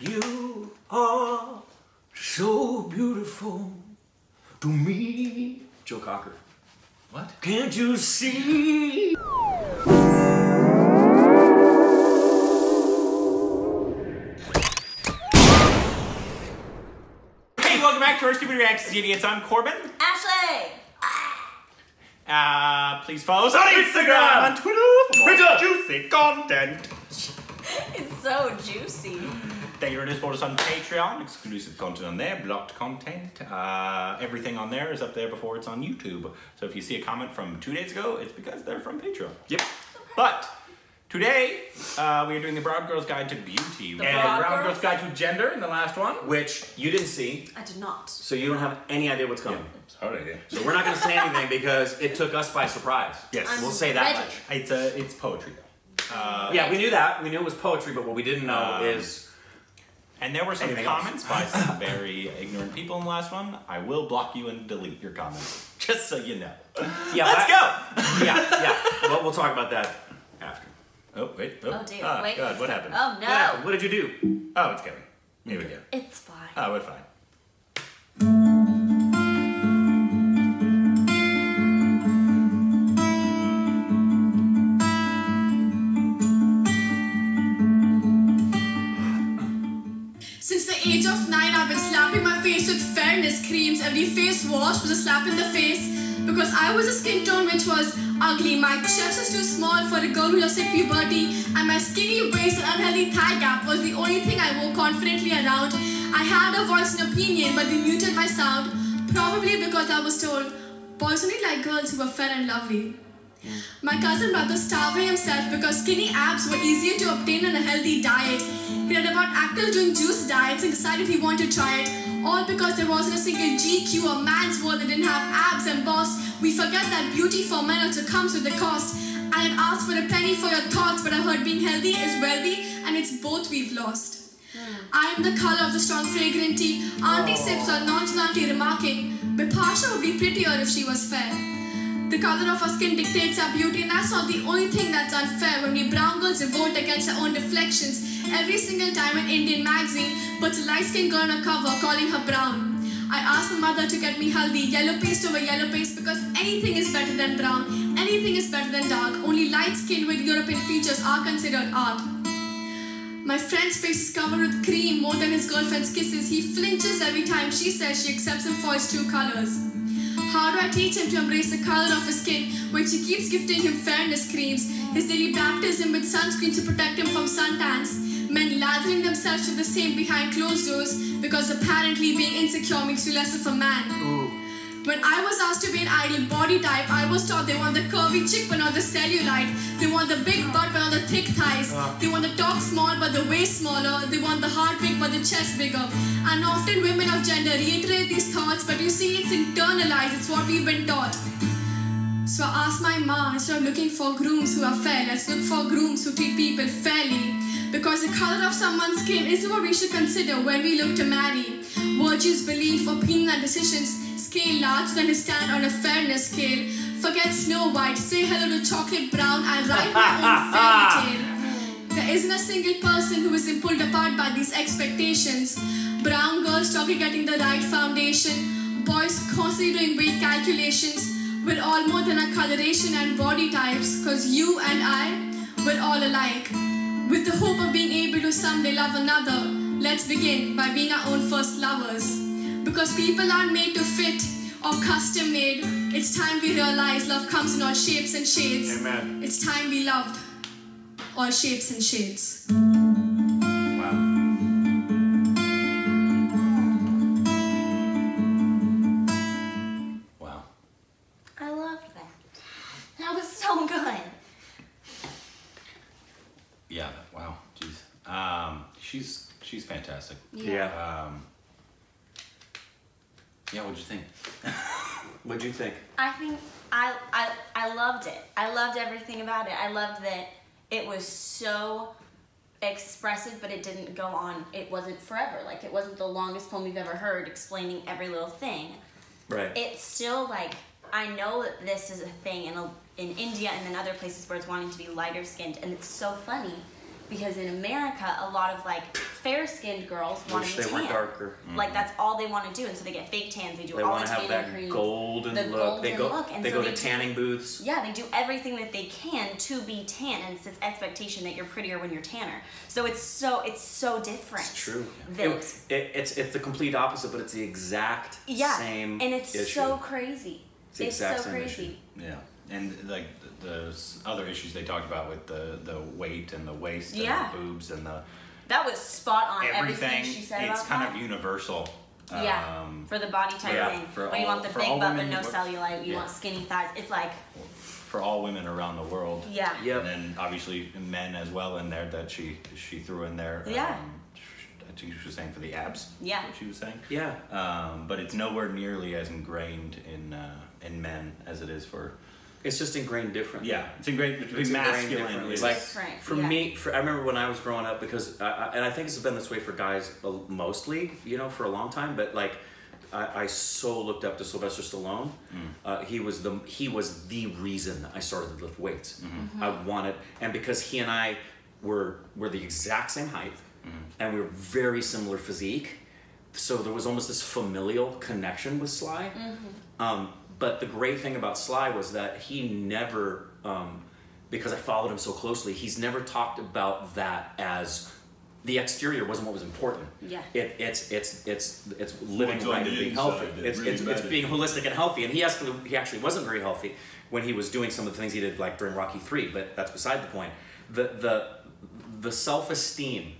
You are so beautiful to me. Joe Cocker. What? Can't you see? Hey, welcome back to our Stupid Reactions Idiots. I'm Korbin. Ashley! Uh, please follow us on Instagram, Instagram. on Twitter for more Twitter. juicy content. It's so juicy. Thank you for support us on Patreon. Exclusive content on there, blocked content. Uh, everything on there is up there before it's on YouTube. So if you see a comment from two days ago, it's because they're from Patreon. Yep. But today, uh, we are doing the Brown Girl's Guide to Beauty. The and Brown Brown Girls? Girl's Guide to Gender in the last one. Which you didn't see, I did not. so you don't have any idea what's coming. Sorry, yeah. So we're not going to say anything because it took us by surprise. Yes. I'm We'll say that ready. much. It's a, it's poetry though. Uh, Yeah, we knew that. We knew it was poetry, but what we didn't know Um, is And there were some Anything else? comments by some very ignorant people in the last one. I will block you and delete your comments, just so you know. yeah. Let's I- go. yeah, yeah. Well, we'll talk about that after. Oh wait. Oh dear. Oh, ah, Wait. God, what happened? Oh What happened? no. What did you do? Oh, it's coming. Here we go. It's fine. Oh, we're fine. With creams. Every face wash was a slap in the face because I was a skin tone which was ugly. My chest was too small for a girl who just hit puberty, and my skinny waist and unhealthy thigh gap was the only thing I wore confidently around. I had a voice and opinion, but they muted my sound, probably because I was told boys only like girls who were fair and lovely. Mm. My cousin brother starved himself because skinny abs were easier to obtain on a healthy diet. He read about actors doing juice diets and decided he wanted to try it. All because there wasn't a single GQ or man's world that didn't have abs and boss. We forget that beauty for men also comes with a cost. I had asked for a penny for your thoughts, but I heard being healthy is wealthy, and it's both we've lost. Hmm. I am the color of the strong fragrant tea. Auntie sips are nonchalantly remarking, Bipasha would be prettier if she was fair. The color of our skin dictates our beauty, and that's not the only thing that's unfair. When we brown girls revolt against our own reflections, every single time an Indian magazine puts a light skinned girl on a cover calling her brown. I asked my mother to get me haldi, yellow paste over yellow paste, because anything is better than brown, anything is better than dark. Only light skinned with European features are considered art. My friend's face is covered with cream more than his girlfriend's kisses. He flinches every time she says she accepts him for his true colors. How do I teach him to embrace the color of his skin when she keeps gifting him fairness creams? His daily baptism with sunscreen to protect him from suntans. Men lathering themselves to the same behind closed doors because apparently being insecure makes you less of a man. When I was asked to be an ideal body type, I was taught they want the curvy chick but not the cellulite. They want the big butt but not the thick thighs. Ah. They want the top small but the waist smaller. They want the heart big but the chest bigger. And often women of gender reiterate these thoughts, but you see, it's internalized. It's what we've been taught. So I asked my mom, instead of looking for grooms who are fair, let's look for grooms who treat people fairly. Because the color of someone's skin is what we should consider when we look to marry. Virtues, belief, opinion, and decisions scale larger than his stand on a fairness scale. Forget Snow White, say hello to chocolate brown, and write my own fairy tale. There isn't a single person who isn't pulled apart by these expectations. Brown girls talking getting the right foundation, boys constantly doing weight calculations. We're all more than our coloration and body types, cause you and I, we're all alike. With the hope of being able to someday love another, let's begin by being our own first lovers. Because people aren't made to fit or custom made, it's time we realize love comes in all shapes and shades. Amen. It's time we loved all shapes and shades. Wow. Wow. I loved that. That was so good. Yeah. Wow. Jeez. Um, she's she's fantastic. Yeah. Um, yeah. What'd you think? What'd you think? I think I, I I loved it. I loved everything about it. I loved that it was so expressive, but it didn't go on. It wasn't forever. Like it wasn't the longest poem you've ever heard explaining every little thing. Right. It's still like I know that this is a thing in a, in India and then other places where it's wanting to be lighter skinned, and it's so funny because in America, a lot of like fair-skinned girls want Wish to be they were tan. darker. Like mm-hmm. that's all they want to do, and so they get fake tans. They do They all the to have tanning that creams. golden the look. they go. look, and they so go they to do- tanning booths. Yeah, they do everything that they can to be tan, and it's this expectation that you're prettier when you're tanner. So it's so it's so different. It's true. That, It, it, it's it's the complete opposite, but it's the exact yeah, same and it's issue. so crazy. It's the It's, exact so same crazy. issue. Yeah, and like the, the other issues they talked about with the the weight and the waist Yeah. and the boobs and the That was spot on. everything. Everything she said it's about kind that. of universal. yeah, Um, for the body type yeah, thing. for when you want the for big butt but no you- cellulite, you yeah. want skinny thighs. It's like, for all women around the world. yeah, Yep. And then obviously men as well in there that she she threw in there. Yeah. Um, I think she was saying for the abs. Yeah. What she was saying. Yeah. Um, but it's nowhere nearly as ingrained in uh, in men as it is for. It's just ingrained differently. Yeah, it's ingrained. To It's ingrained masculine differently. is Like Different, for yeah. me, for, I remember when I was growing up because, I, I, and I think it's been this way for guys uh, mostly, you know, for a long time. But like, I, I so looked up to Sylvester Stallone. Uh, he was the he was the reason I started to lift weights. I wanted, and because he and I were were the exact same height, and we were very similar physique. So there was almost this familial connection with Sly. Um, but the great thing about Sly was that he never, um, because I followed him so closely, he's never talked about that as the exterior wasn't what was important. Yeah. It, it's it's it's it's living What's right and being healthy. It's really it's, it's being holistic and healthy. And he actually he actually wasn't very healthy when he was doing some of the things he did like during Rocky Three. But that's beside the point. The the the self esteem.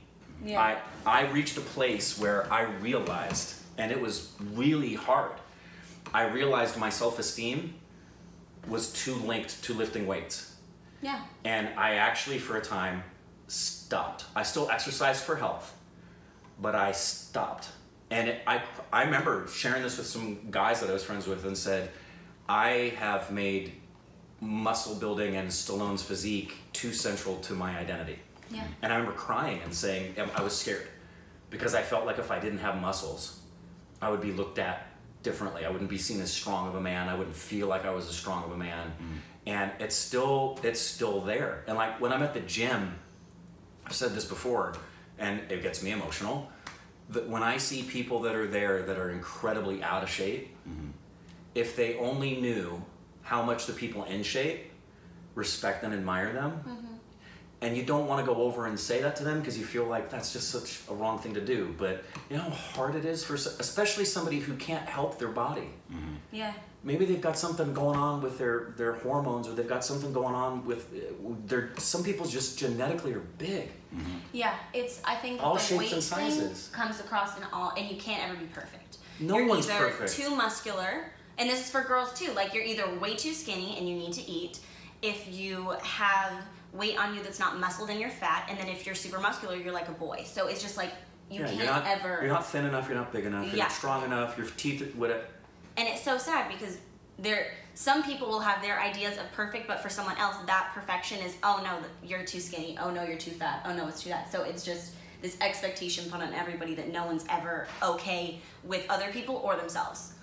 Yeah. I I reached a place where I realized, and it was really hard. I realized my self esteem was too linked to lifting weights. yeah, And I actually, for a time, stopped. I still exercised for health, but I stopped. And it, I, I remember sharing this with some guys that I was friends with and said, I have made muscle building and Stallone's physique too central to my identity. yeah, And I remember crying and saying I was scared because I felt like if I didn't have muscles, I would be looked at differently. I wouldn't be seen as strong of a man. I wouldn't feel like I was as strong of a man. Mm-hmm. And it's still it's still there. And like when I'm at the gym, I've said this before, and it gets me emotional. That when I see people that are there that are incredibly out of shape, mm-hmm. if they only knew how much the people in shape respect and admire them, mm-hmm. And you don't want to go over and say that to them because you feel like that's just such a wrong thing to do. But you know how hard it is for, especially somebody who can't help their body. yeah, Maybe they've got something going on with their, their hormones, or they've got something going on with uh, their. Some people just genetically are big. yeah. It's I think All the shapes weight and thing sizes. comes across in all, and you can't ever be perfect. No you're one's either perfect. too muscular, and this is for girls too. Like you're either way too skinny and you need to eat. If you have weight on you that's not muscled and you're fat, and then if you're super muscular, you're like a boy. So it's just like you yeah, can't you're not ever. You're not thin enough. You're not big enough. You're Yeah. not strong enough. Your teeth, whatever. and it's so sad because there some people will have their ideas of perfect but for someone else that perfection is oh no you're too skinny oh no you're too fat oh no it's too that so it's just this expectation put on everybody that no one's ever okay with other people or themselves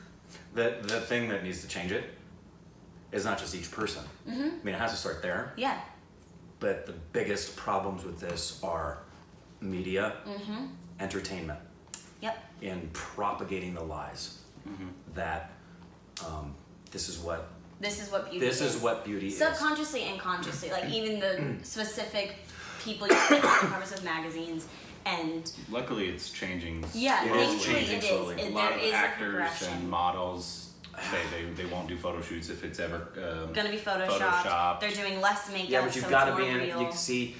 The the thing that needs to change it is not just each person. Mm-hmm. I mean, it has to start there. yeah But the biggest problems with this are media, entertainment, yep in propagating the lies that um, this is what this is what beauty this is is what beauty is. subconsciously and consciously like even the specific people you see on the covers of magazines and Luckily, it's changing. yeah It is thankfully changing it is slowly. It- a lot of is actors progression and models say they, they won't do photo shoots if it's ever um, gonna be photoshopped. Photoshopped. They're doing less makeup, yeah, but you've so got to be in. real. You see,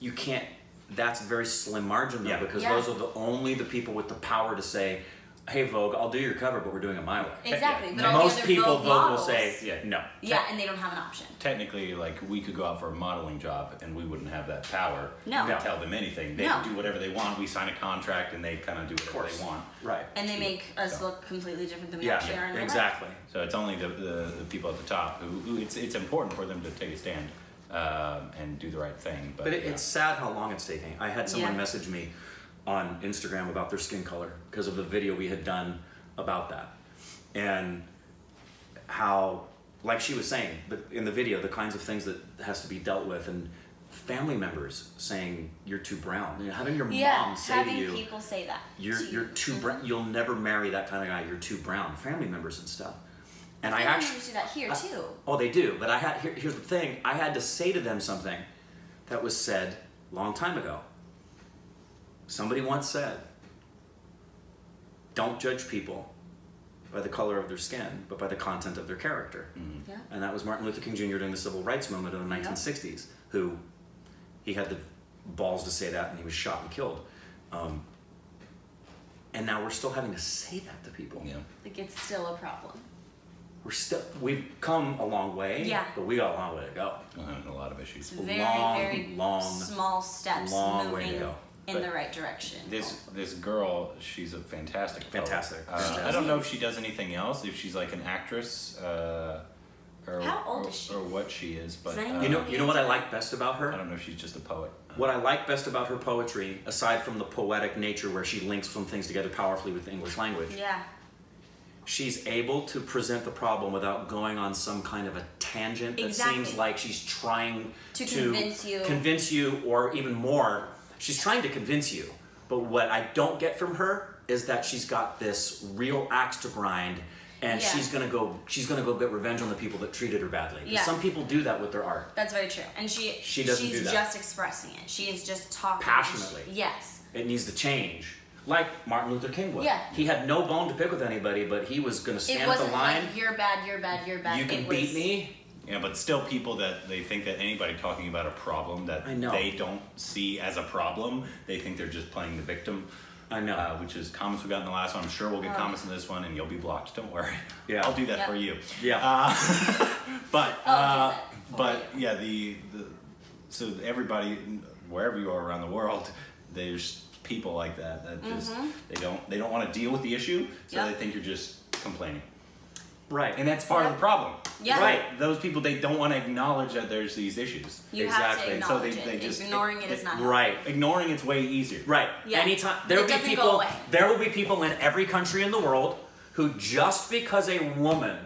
you can't. That's a very slim margin though, Yeah. because Yeah. those are the only the people with the power to say, "Hey Vogue, I'll do your cover, but we're doing it my way." exactly, Yeah. but all Most people Vogue Vogue will say, "Yeah, no." yeah, and they don't have an option. technically like we could go out for a modeling job and we wouldn't have that power No. to tell them anything they No. can do whatever they want we sign a contract and they kind of do whatever course. they want Right. And they make us So. look completely different than we Yeah, actually are in real life. exactly. so it's only the, the, the people at the top who, who it's, it's important for them to take a stand um, and do the right thing but, But it, yeah. it's sad how long it's taking. I had someone Yeah. message me on Instagram about their skin color because of the video we had done about that, and how, like she was saying, in the video, the kinds of things that has to be dealt with, and family members saying you're too brown. You know, having your Yeah, mom say having to you, people say that. you're to you. you're too brown. Mm-hmm. You'll never marry that kind of guy. You're too brown. Family members and stuff. And I Family actually do that here I- too. Oh, they do. But I had here, here's the thing. I had to say to them something that was said a long time ago. Somebody once said, "Don't judge people by the color of their skin, but by the content of their character." Yeah. And that was Martin Luther King Jr. during the civil rights movement of the Yeah. 1960s, who he had the balls to say that, and he was shot and killed. Um, and now we're still having to say that to people. Yeah. Like it's still a problem. We're still we've come a long way, Yeah. but we got a long way to go. Uh, a lot of issues. Very, long, very long, small steps long way to moving go. In But the right direction. This this girl, she's a fantastic. poet. Fantastic. Uh, Fantastic. I don't know if she does anything else. If she's like an actress, uh, or How old or, is she? or what she is, but uh, You know, you know what I like best about her. I don't know if she's just a poet. What I like best about her poetry, aside from the poetic nature where she links some things together powerfully with the English language, yeah. she's able to present the problem without going on some kind of a tangent that Exactly. seems like she's trying To convince you. convince you, or even more, she's trying to convince you. But what I don't get from her is that she's got this real axe to grind, and Yeah. she's gonna go. She's gonna go get revenge on the people that treated her badly. Yeah. Some people do that with their art. That's very true. And she She doesn't she's do that. just expressing it. She is just talking Passionately. Yes. It needs to change. Like Martin Luther King would. Yeah. He had no bone to pick with anybody, but he was gonna It stand at wasn't the line. like you're bad, you're bad, you're bad. you can it beat was, me. Yeah, but still, people that they think that anybody talking about a problem that I know. they don't see as a problem, they think they're just playing the victim. I know. Uh, which is comments we got in the last one. I'm sure we'll get comments in this one, and you'll be blocked. Don't worry. Yeah. I'll do that Yeah. for you. Yeah. Uh, but uh, do that but yeah, the, the so everybody wherever you are around the world, there's people like that that just they don't they don't want to deal with the issue, so Mm-hmm. Yep. they think you're just complaining, Right. and that's part of the problem. Yeah. Right. Those people they don't want to acknowledge that there's these issues. You Exactly. have to So they- acknowledge they it. just- Ignoring it, it- is not Right. Ignoring it's way easier. Right. Yeah. Anytime there it will be people there will be people in every country in the world who just because a woman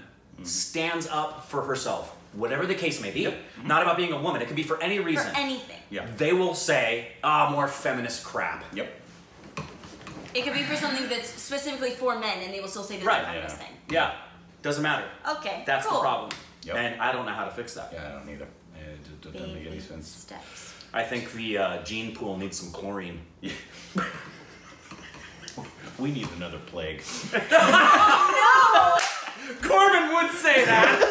stands up for herself, whatever the case may be, not about being a woman, it could be for any reason. For anything. Yeah. They will say, ah, more feminist crap. Yep. It could be for something that's specifically for men, and they will still say that's Right. a feminist Yeah. thing. Yeah. Doesn't matter. Okay. That's cool. the problem. Yep. And I don't know how to fix that. Yeah, I don't either. It just doesn't make any sense. steps. I think the uh, gene pool needs some chlorine. We need another plague. No, Korbin would say that.